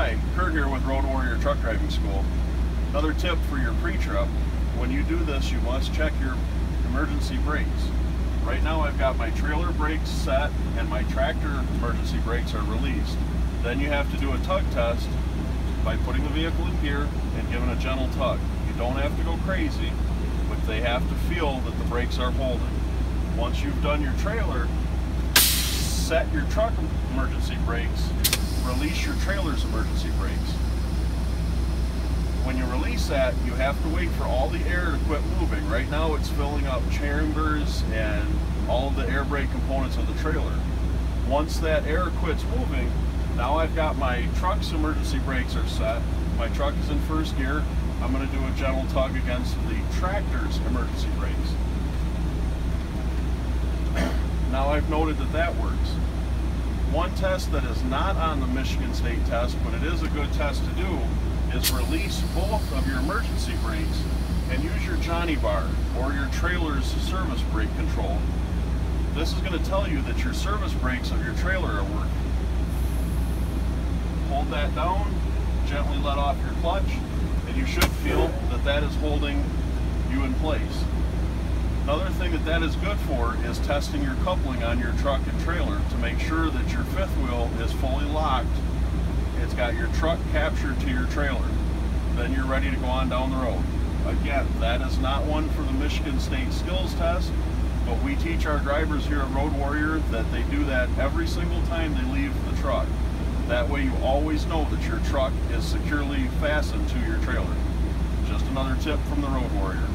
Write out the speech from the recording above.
Hi, Kurt here with Road Warrior Truck Driving School. Another tip for your pre-trip, when you do this you must check your emergency brakes. Right now I've got my trailer brakes set and my tractor emergency brakes are released. Then you have to do a tug test by putting the vehicle in gear and giving a gentle tug. You don't have to go crazy, but they have to feel that the brakes are holding. Once you've done your trailer, set your truck emergency brakes release your trailer's emergency brakes. When you release that, you have to wait for all the air to quit moving. Right now it's filling up chambers and all the air brake components of the trailer. Once that air quits moving, now I've got my truck's emergency brakes are set. My truck is in first gear. I'm going to do a gentle tug against the tractor's emergency brakes. now I've noted that that works. One test that is not on the Michigan State test, but it is a good test to do, is release both of your emergency brakes and use your Johnny bar or your trailer's service brake control. This is going to tell you that your service brakes of your trailer are working. Hold that down, gently let off your clutch, and you should feel that that is holding you in place. Another thing that that is good for is testing your coupling on your truck and trailer to make sure that your fifth wheel is fully locked. It's got your truck captured to your trailer. Then you're ready to go on down the road. Again, that is not one for the Michigan State Skills Test, but we teach our drivers here at Road Warrior that they do that every single time they leave the truck. That way you always know that your truck is securely fastened to your trailer. Just another tip from the Road Warrior.